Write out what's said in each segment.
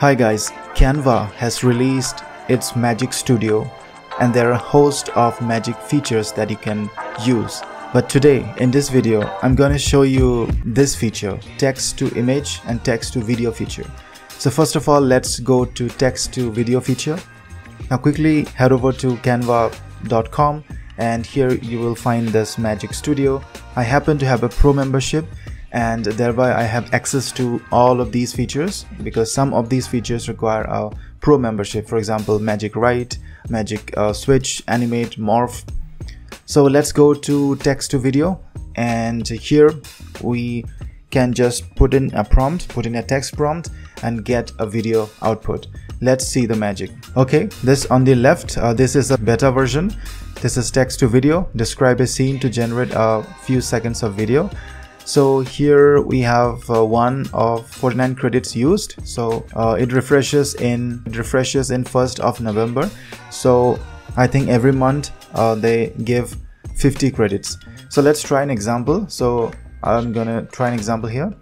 Hi guys, Canva has released its Magic Studio and there are a host of magic features that you can use. But today in this video, I'm going to show you this feature, text to image and text to video feature. So first of all, let's go to text to video feature. Now quickly head over to canva.com and here you will find this Magic Studio. I happen to have a pro membership and thereby I have access to all of these features because some of these features require a pro membership. For example magic write magic uh, switch animate morph. So let's go to text to video. And here we can just put in a prompt put in a text prompt and get a video output. Let's see the magic. Okay this on the left uh, this is a beta version. This is text to video. Describe a scene to generate a few seconds of video so here we have uh, one of 49 credits used. So uh, it refreshes in it refreshes in 1st of November. So I think every month uh, they give 50 credits. So let's try an example. So I'm gonna try an example here.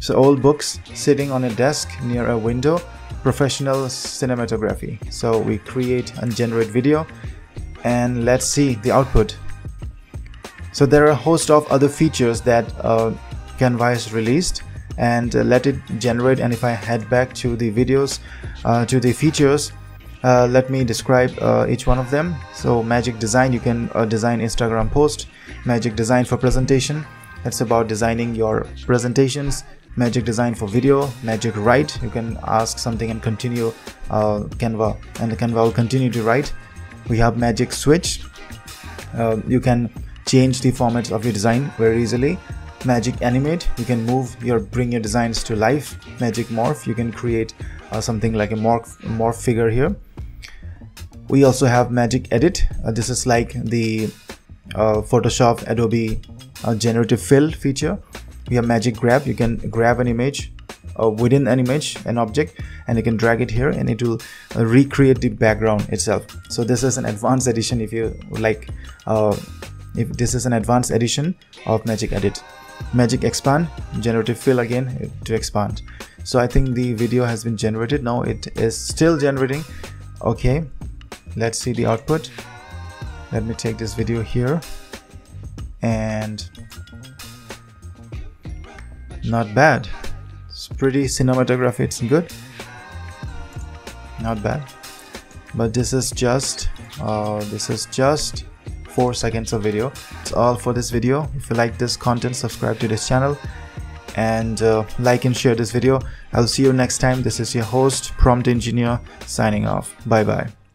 So old books sitting on a desk near a window professional cinematography. So we create and generate video and let's see the output so there are a host of other features that uh, Canva has released and uh, let it generate and if I head back to the videos uh, to the features uh, let me describe uh, each one of them. So magic design you can uh, design Instagram post magic design for presentation. That's about designing your presentations magic design for video magic write. You can ask something and continue uh, Canva and the Canva will continue to write. We have magic switch. You can change the formats of your design very easily. Magic animate you can move your bring your designs to life. Magic morph you can create uh, something like a morph morph figure here. We also have magic edit. Uh, this is like the uh, photoshop adobe uh, generative fill feature. We have magic grab. You can grab an image uh, within an image an object and you can drag it here and it will uh, recreate the background itself. So this is an advanced edition if you like if this is an advanced edition of magic edit magic expand generative fill again to expand. So i think the video has been generated. Now it is still generating. Okay let's see the output. Let me take this video here and not bad. It's pretty cinematography it's good. Not bad. But this is just uh, this is just 4 seconds of video. That's all for this video. If you like this content subscribe to this channel and uh, like and share this video. I'll see you next time. This is your host prompt engineer signing off. Bye bye